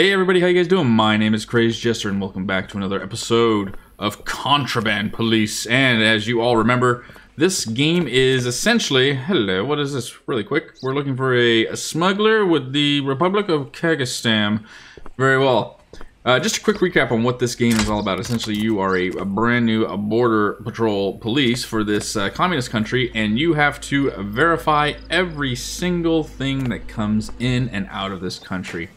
Hey everybody, how you guys doing? My name is Crazed Jester and welcome back to another episode of Contraband Police. And as you all remember, this game is essentially... Hello, what is this? Really quick. We're looking for a, a smuggler with the Republic of Kyrgyzstan. Very well. Uh, just a quick recap on what this game is all about. Essentially, you are a, a brand new a border patrol police for this uh, communist country, and you have to verify every single thing that comes in and out of this country.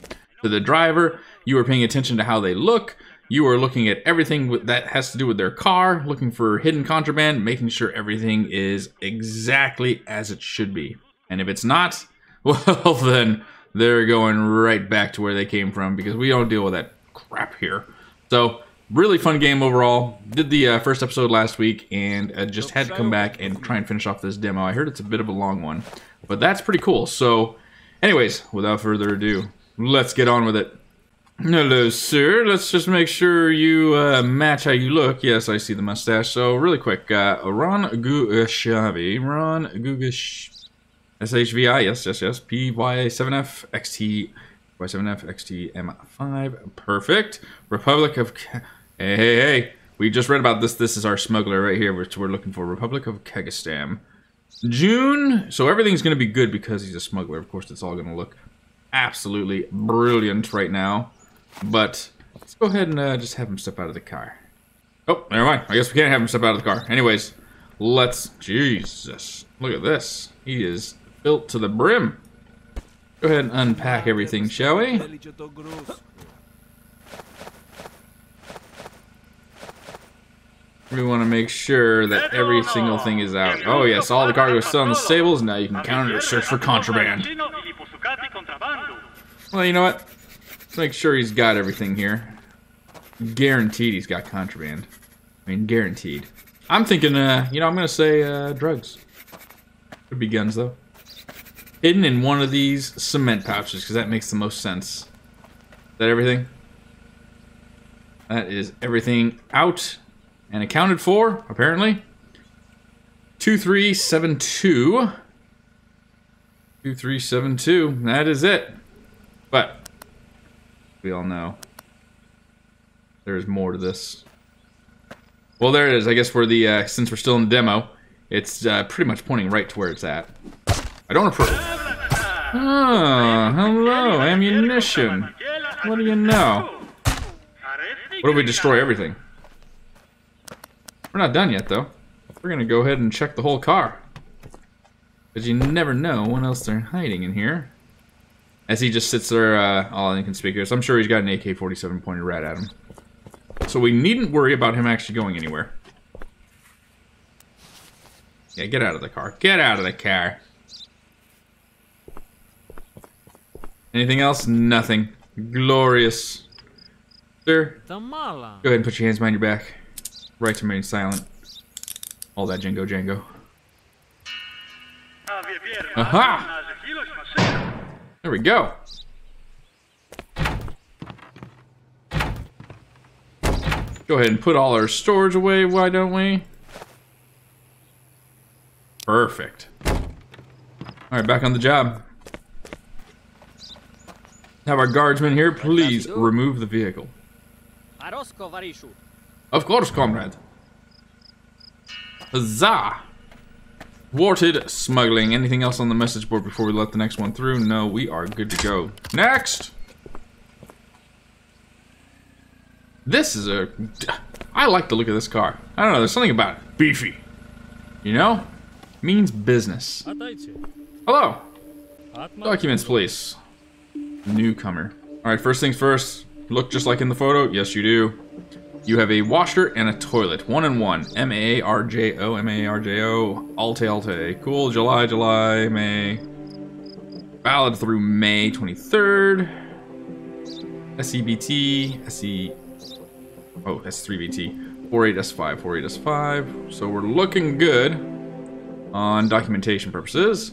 To the driver, you are paying attention to how they look. You are looking at everything that has to do with their car, looking for hidden contraband, making sure everything is exactly as it should be. And if it's not, well, then they're going right back to where they came from because we don't deal with that crap here. So, really fun game overall. Did the uh, first episode last week and uh, just had to come back and try and finish off this demo. I heard it's a bit of a long one, but that's pretty cool. So, anyways, without further ado, let's get on with it. Hello, sir. Let's just make sure you uh, match how you look. Yes, I see the mustache. So, really quick, uh, Ron Gugashavi. Ron Gugash... SHVI, yes, yes, yes. PY7F XT Y7F XTM5. Perfect. Republic of... Hey, hey, hey. We just read about this. This is our smuggler right here, which we're looking for. Republic of Kyrgyzstan. June. So everything's going to be good because he's a smuggler. Of course, it's all going to look absolutely brilliant right now. But let's go ahead and uh, just have him step out of the car. Oh, never mind. I guess we can't have him step out of the car. Anyways, let's... Jesus. Look at this. He is built to the brim. Go ahead and unpack everything, shall we? We want to make sure that every single thing is out. Oh yes, all the cargo is still in the stables. Now you can counter search for contraband. Well, you know what? Let's make sure he's got everything here. Guaranteed he's got contraband. I mean, guaranteed. I'm thinking, uh, you know, I'm going to say uh, drugs. Could be guns, though. Hidden in one of these cement pouches, because that makes the most sense. Is that everything? That is everything out and accounted for, apparently. 2372. 2372. That is it. But, we all know, there's more to this. Well, there it is. I guess we're the, uh, since we're still in the demo, it's uh, pretty much pointing right to where it's at. I don't approve. Oh, hello, ammunition. What do you know? What if we destroy everything? We're not done yet, though. We're gonna go ahead and check the whole car. Because you never know what else they're hiding in here. As he just sits there uh, all inconspicuous. I'm sure he's got an AK-47 pointed right at him. So we needn't worry about him actually going anywhere. Yeah, get out of the car. Get out of the car. Anything else? Nothing. Glorious. Sir, go ahead and put your hands behind your back. Right to remain silent. All that Django Django. Aha! There we go. Go ahead and put all our storage away, why don't we? Perfect. Alright, back on the job. Have our guardsmen here, please remove the vehicle. Of course, comrade. Huzzah! Thwarted smuggling. Anything else on the message board before we let the next one through? No, we are good to go. Next! This is a... I like the look of this car. I don't know, there's something about it. Beefy. You know? Means business. Hello! Documents, please. Newcomer. Alright, first things first. Look just like in the photo? Yes, you do. You have a washer and a toilet. One and one. M-A-R-J-O, M-A-R-J-O. Alte, Alte. Cool. July, July, May. Valid through May 23rd. SEBT, SE... Oh, S3BT. 48S5, 48S5. So we're looking good on documentation purposes.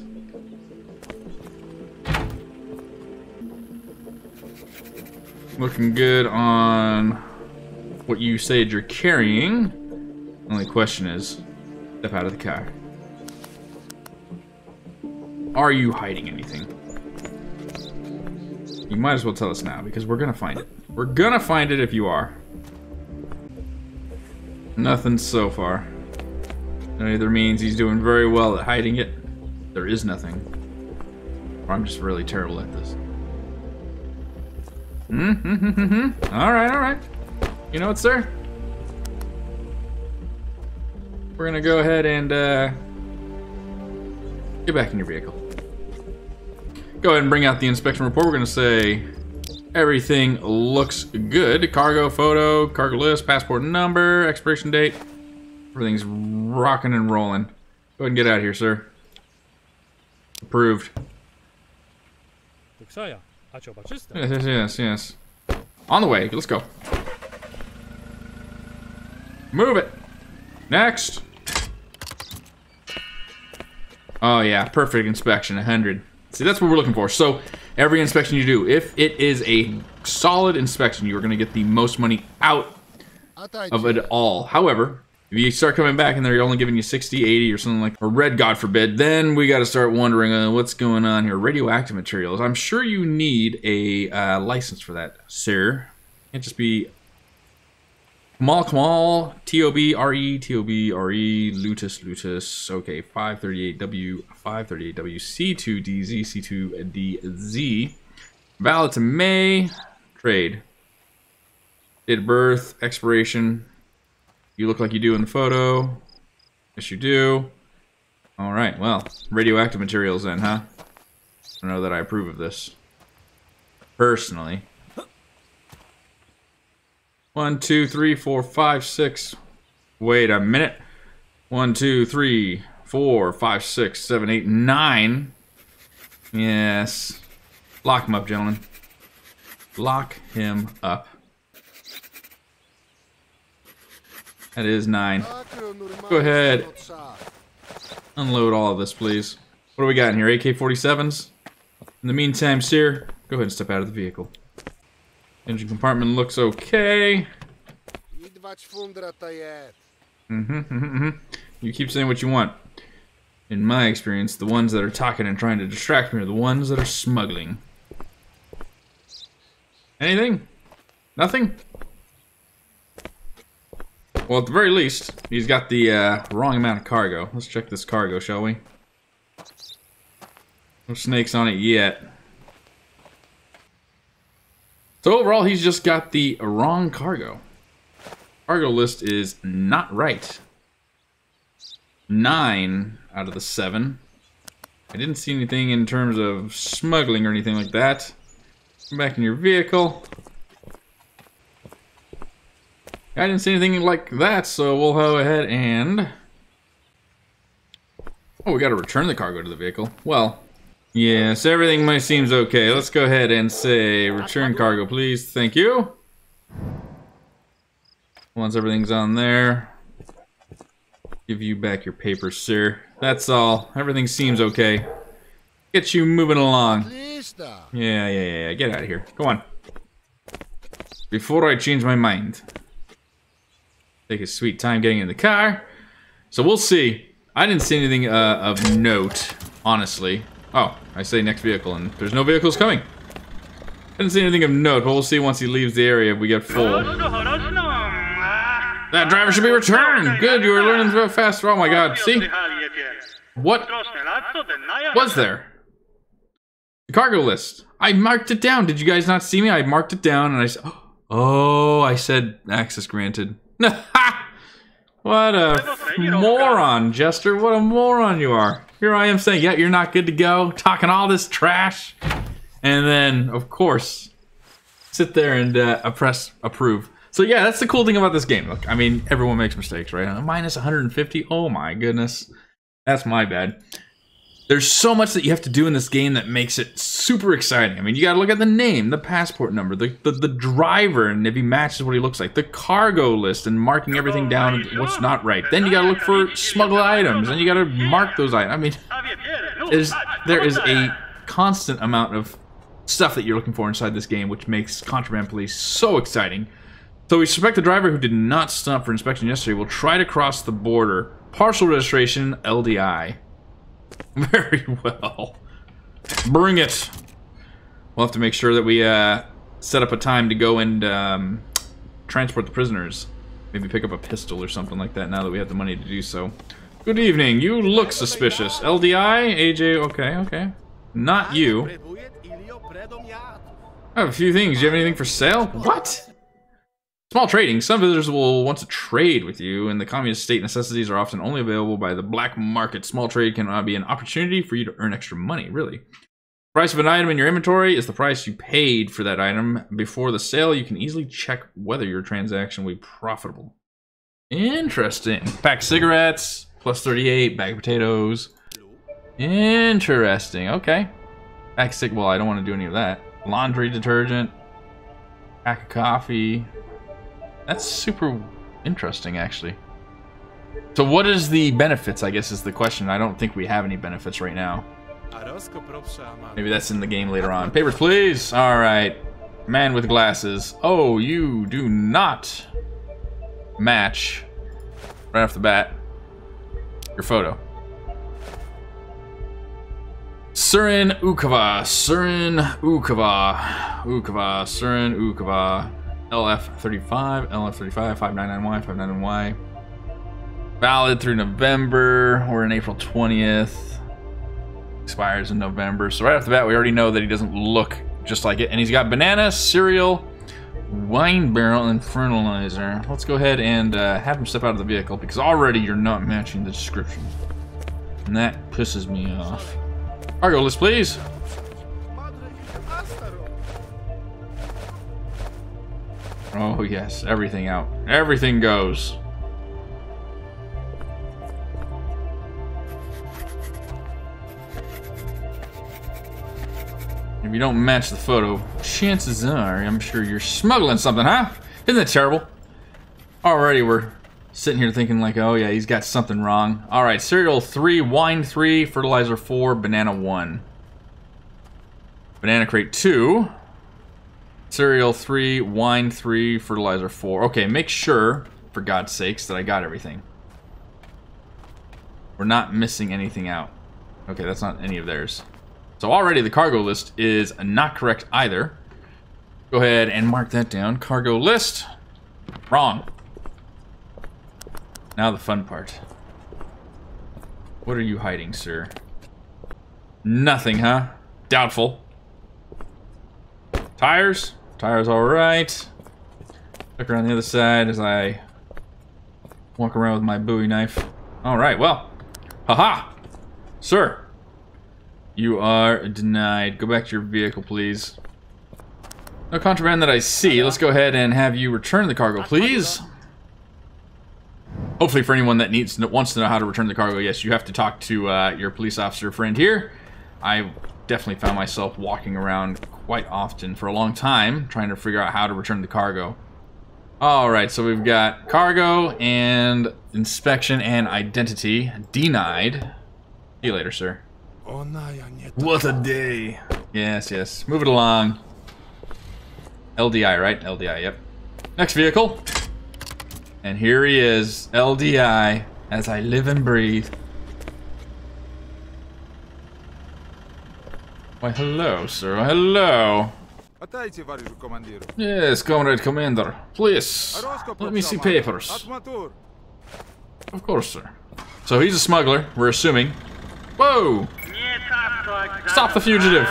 Looking good on what you said you're carrying. Only question is, step out of the car. Are you hiding anything? You might as well tell us now, because we're gonna find it. We're gonna find it if you are. Nothing so far. That either means he's doing very well at hiding it. There is nothing. Or I'm just really terrible at this. Hmm, hmm, hmm, mm-hmm. Alright, alright. You know what, sir? We're gonna go ahead and uh, get back in your vehicle. Go ahead and bring out the inspection report. We're gonna say everything looks good. Cargo photo, cargo list, passport number, expiration date. Everything's rocking and rolling. Go ahead and get out of here, sir. Approved. Yes, yes, yes, yes. On the way. Let's go. Move it. Next. Oh, yeah. Perfect inspection. 100. See, that's what we're looking for. So, every inspection you do, if it is a solid inspection, you are going to get the most money out of it all. However, if you start coming back and they're only giving you 60, 80 or something like, or red, God forbid, then we got to start wondering uh, what's going on here. Radioactive materials. I'm sure you need a uh, license for that, sir. Can't just be Kamal Kamal, T-O-B-R-E, T-O-B-R-E, Lutus, Lutus, okay, 538W, 538W, C2DZ, C2DZ, valid to May, trade, date birth, expiration, you look like you do in the photo, yes you do, alright, well, radioactive materials then, huh? I know that I approve of this, personally. One, two, three, four, five, six. Wait a minute. One, two, three, four, five, six, seven, eight, nine. Yes. Lock him up, gentlemen. Lock him up. That is nine. Go ahead. Unload all of this, please. What do we got in here? AK-47s? In the meantime, sir, go ahead and step out of the vehicle. Engine compartment looks okay. Mm-hmm, mm-hmm, mm-hmm. You keep saying what you want. In my experience, the ones that are talking and trying to distract me are the ones that are smuggling. Anything? Nothing? Well, at the very least, he's got the uh, wrong amount of cargo. Let's check this cargo, shall we? No snakes on it yet. So overall, he's just got the wrong cargo. Cargo list is not right. Nine out of the seven. I didn't see anything in terms of smuggling or anything like that. Come back in your vehicle. I didn't see anything like that, so we'll go ahead and... Oh, we gotta return the cargo to the vehicle. Well, Yes, everything seems okay. Let's go ahead and say return cargo, please. Thank you. Once everything's on there, give you back your papers, sir. That's all. Everything seems okay. Get you moving along. Yeah, yeah, yeah, yeah. Get out of here. Go on. Before I change my mind. Take a sweet time getting in the car. So we'll see. I didn't see anything uh, of note, honestly. Oh, I say next vehicle, and there's no vehicles coming. I didn't see anything of note, but we'll see once he leaves the area if we get full. That driver should be returned! Good, you are learning to fast. Oh my god, see? What was there? The cargo list. I marked it down. Did you guys not see me? I marked it down and I said, oh, I said access granted. what a moron, Jester. What a moron you are. Here I am saying, yeah, you're not good to go, talking all this trash. And then, of course, sit there and uh, press approve. So yeah, that's the cool thing about this game. Look, I mean, everyone makes mistakes, right? Minus 150, oh my goodness. That's my bad there's so much that you have to do in this game that makes it super exciting. I mean, you got to look at the name, the passport number, the, the, the driver, and if he matches what he looks like, the cargo list, and marking everything oh, down what's not right. Then you got to look for smuggled items, and you got to mark those items. I mean, is there is a constant amount of stuff that you're looking for inside this game, which makes Contraband Police so exciting. So we suspect the driver who did not stop for inspection yesterday will try to cross the border. Partial registration, LDI. Very well. Bring it. We'll have to make sure that we uh, set up a time to go and um, transport the prisoners. Maybe pick up a pistol or something like that now that we have the money to do so. Good evening. You look suspicious. LDI? AJ? Okay, okay. Not you. I have a few things. Do you have anything for sale? What? Small trading. Some visitors will want to trade with you. and the communist state, necessities are often only available by the black market. Small trade can be an opportunity for you to earn extra money, really. Price of an item in your inventory is the price you paid for that item. Before the sale, you can easily check whether your transaction will be profitable. Interesting. Pack cigarettes, plus 38, bag of potatoes. Interesting, okay. Pack cig- well, I don't want to do any of that. Laundry detergent, pack of coffee, that's super interesting, actually. So what is the benefits, I guess, is the question. I don't think we have any benefits right now. Maybe that's in the game later on. Papers, please! Alright. Man with glasses. Oh, you do not match, right off the bat, your photo. Surin Ukava. Surin Ukava. Ukava. Surin Ukava. LF35, LF35, 599Y, 599Y. Valid through November. We're in April 20th. Expires in November. So right off the bat, we already know that he doesn't look just like it. And he's got banana, cereal, wine barrel, and fertilizer. Let's go ahead and uh, have him step out of the vehicle because already you're not matching the description. And that pisses me off. Cargo list, please. Oh yes, everything out. Everything goes. If you don't match the photo, chances are, I'm sure you're smuggling something, huh? Isn't that terrible? Already we're sitting here thinking like, oh yeah, he's got something wrong. All right, cereal 3, wine 3, fertilizer 4, banana 1. Banana crate 2. Cereal 3, wine 3, fertilizer 4. Okay, make sure, for God's sakes, that I got everything. We're not missing anything out. Okay, that's not any of theirs. So already the cargo list is not correct either. Go ahead and mark that down. Cargo list. Wrong. Now the fun part. What are you hiding, sir? Nothing, huh? Doubtful. Tires? Tires all right. Look around the other side as I walk around with my Bowie knife. All right, well, haha, sir, you are denied. Go back to your vehicle, please. No contraband that I see. Let's go ahead and have you return the cargo, please. Hopefully, for anyone that needs wants to know how to return the cargo, yes, you have to talk to uh, your police officer friend here. I definitely found myself walking around quite often for a long time, trying to figure out how to return the cargo. Alright, so we've got cargo and inspection and identity denied. See you later, sir. What a day. Yes, yes. Move it along. LDI, right? LDI, yep. Next vehicle. And here he is, LDI, as I live and breathe. Why, hello, sir. Hello. Yes, comrade commander. Please, let me see papers. Of course, sir. So he's a smuggler, we're assuming. Whoa! Stop the fugitive!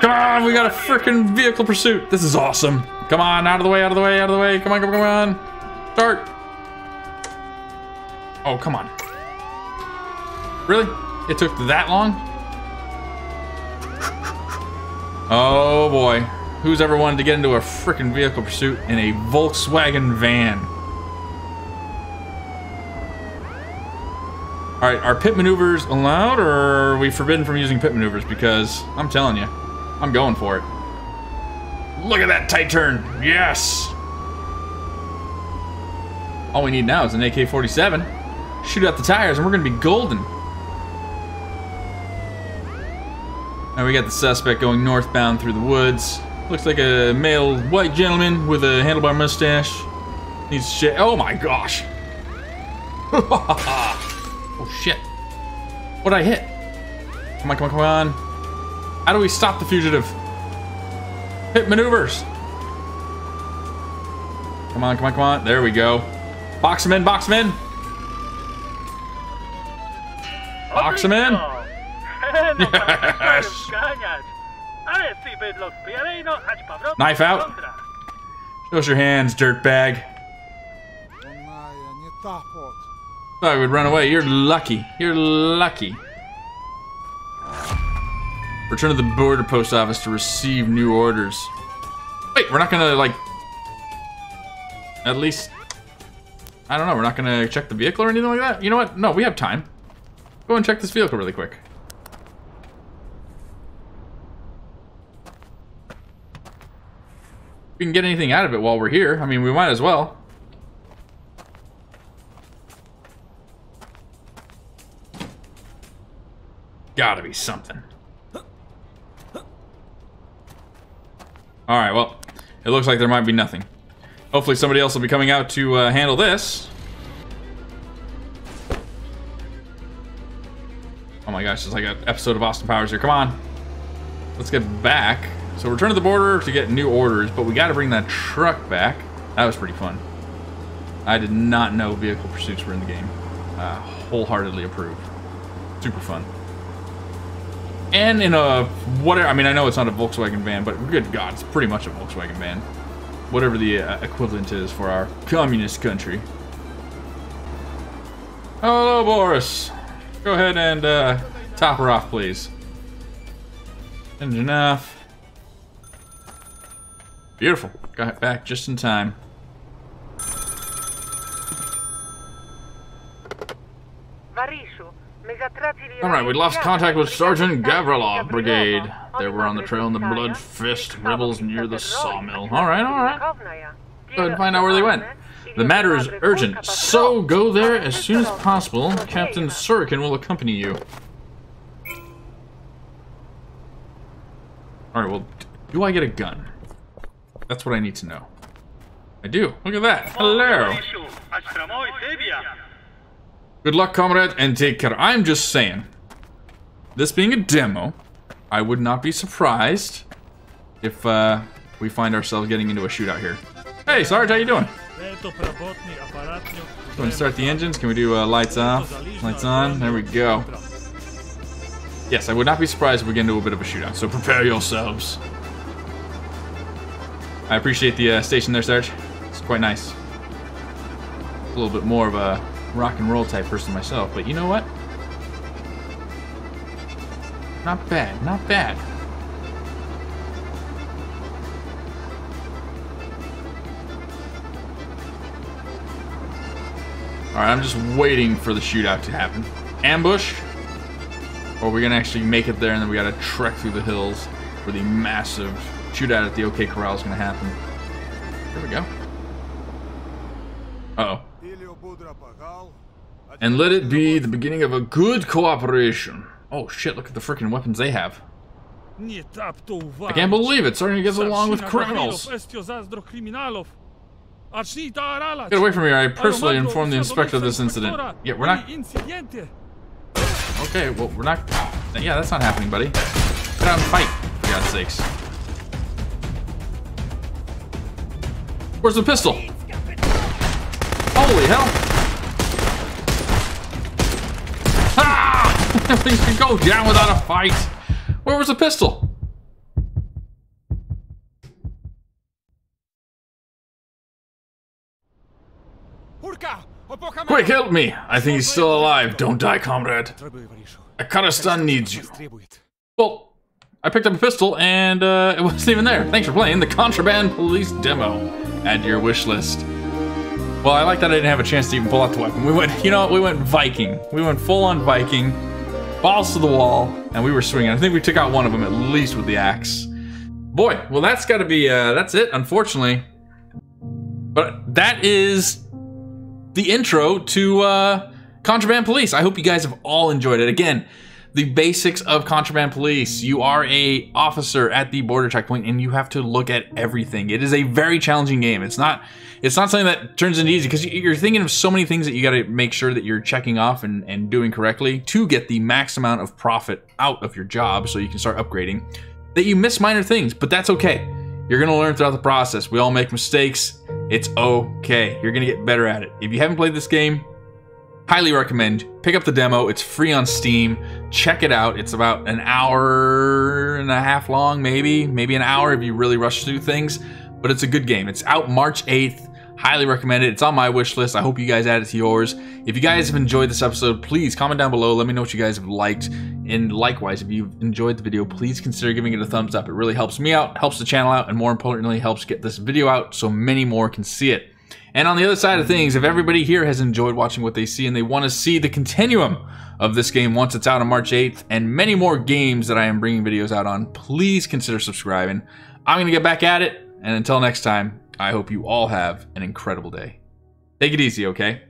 Come on, we got a freaking vehicle pursuit. This is awesome. Come on, out of the way, out of the way, out of the way. Come on, come on, come on. Start. Oh, come on. Really? It took that long? Oh boy. Who's ever wanted to get into a freaking vehicle pursuit in a Volkswagen van? Alright, are pit maneuvers allowed or are we forbidden from using pit maneuvers? Because I'm telling you, I'm going for it. Look at that tight turn. Yes. All we need now is an AK-47. Shoot out the tires and we're going to be golden. Now we got the suspect going northbound through the woods. Looks like a male white gentleman with a handlebar mustache. Needs shit. Oh my gosh. oh shit. What'd I hit? Come on, come on, come on. How do we stop the fugitive? Pit maneuvers. Come on, come on, come on. There we go. Box him in, box him in. Box him in. Yes. Knife out. Show us your hands, dirtbag. Thought I would run away. You're lucky. You're lucky. Return to the border post office to receive new orders. Wait, we're not gonna, like... At least... I don't know, we're not gonna check the vehicle or anything like that? You know what? No, we have time. Go and check this vehicle really quick. Can get anything out of it while we're here, I mean, we might as well. Gotta be something. Alright, well, it looks like there might be nothing. Hopefully somebody else will be coming out to uh, handle this. Oh my gosh, it's like an episode of Austin Powers here. Come on. Let's get back. So return to the border to get new orders, but we got to bring that truck back. That was pretty fun. I did not know vehicle pursuits were in the game. Uh, wholeheartedly approve. Super fun. And in a whatever, I mean, I know it's not a Volkswagen van, but good God, it's pretty much a Volkswagen van. Whatever the uh, equivalent is for our communist country. Hello, Boris. Go ahead and uh, top her off, please. Engine off. Beautiful. Got it back just in time. Alright, we lost contact with Sergeant Gavrilov Brigade. They were on the trail in the Blood Fist rebels near the sawmill. Alright, alright. Go ahead and find out where they went. The matter is urgent, so go there as soon as possible. Captain Surikin will accompany you. Alright, well, do I get a gun? That's what I need to know. I do. Look at that. Hello. Good luck, comrade, and take care. I'm just saying. This being a demo, I would not be surprised if uh, we find ourselves getting into a shootout here. Hey, Sarge, how you doing? Go and start the engines. Can we do uh, lights off, lights on? There we go. Yes, I would not be surprised if we get into a bit of a shootout, so prepare yourselves. I appreciate the uh, station there, Sarge. It's quite nice. A little bit more of a rock and roll type person myself, but you know what? Not bad, not bad. Alright, I'm just waiting for the shootout to happen. Ambush? Or we're gonna actually make it there and then we gotta trek through the hills for the massive shootout at it, the OK Corral is going to happen. Here we go. Uh oh And let it be the beginning of a good cooperation. Oh shit, look at the freaking weapons they have. I can't believe it, starting to get along with criminals. Get away from here, I personally informed the inspector of this incident. Yeah, we're not... Okay, well, we're not... Yeah, that's not happening, buddy. Get out and fight, for God's sakes. Where's the pistol? Holy hell! Ah! Things can go down without a fight. Where was the pistol? Quick, help me! I think he's still alive. Don't die, comrade. Acaristan needs you. Well, I picked up a pistol and uh, it wasn't even there. Thanks for playing the Contraband Police demo add to your wish list. Well, I like that I didn't have a chance to even pull out the weapon. We went, you know, we went Viking. We went full on Viking, balls to the wall, and we were swinging. I think we took out one of them at least with the axe. Boy, well, that's got to be, uh, that's it, unfortunately. But that is the intro to uh, Contraband Police. I hope you guys have all enjoyed it. Again, the basics of contraband police. You are a officer at the border checkpoint and you have to look at everything. It is a very challenging game. It's not it's not something that turns into easy because you're thinking of so many things that you got to make sure that you're checking off and, and doing correctly to get the max amount of profit out of your job so you can start upgrading that you miss minor things, but that's okay. You're gonna learn throughout the process. We all make mistakes. It's okay. You're gonna get better at it. If you haven't played this game, highly recommend. Pick up the demo. It's free on Steam. Check it out. It's about an hour and a half long, maybe, maybe an hour if you really rush through things. But it's a good game. It's out March 8th. Highly recommend it. It's on my wish list. I hope you guys add it to yours. If you guys have enjoyed this episode, please comment down below. Let me know what you guys have liked. And likewise, if you've enjoyed the video, please consider giving it a thumbs up. It really helps me out, helps the channel out, and more importantly, helps get this video out so many more can see it. And on the other side of things, if everybody here has enjoyed watching what they see and they want to see the continuum of this game once it's out on March 8th and many more games that I am bringing videos out on, please consider subscribing. I'm going to get back at it. And until next time, I hope you all have an incredible day. Take it easy, okay?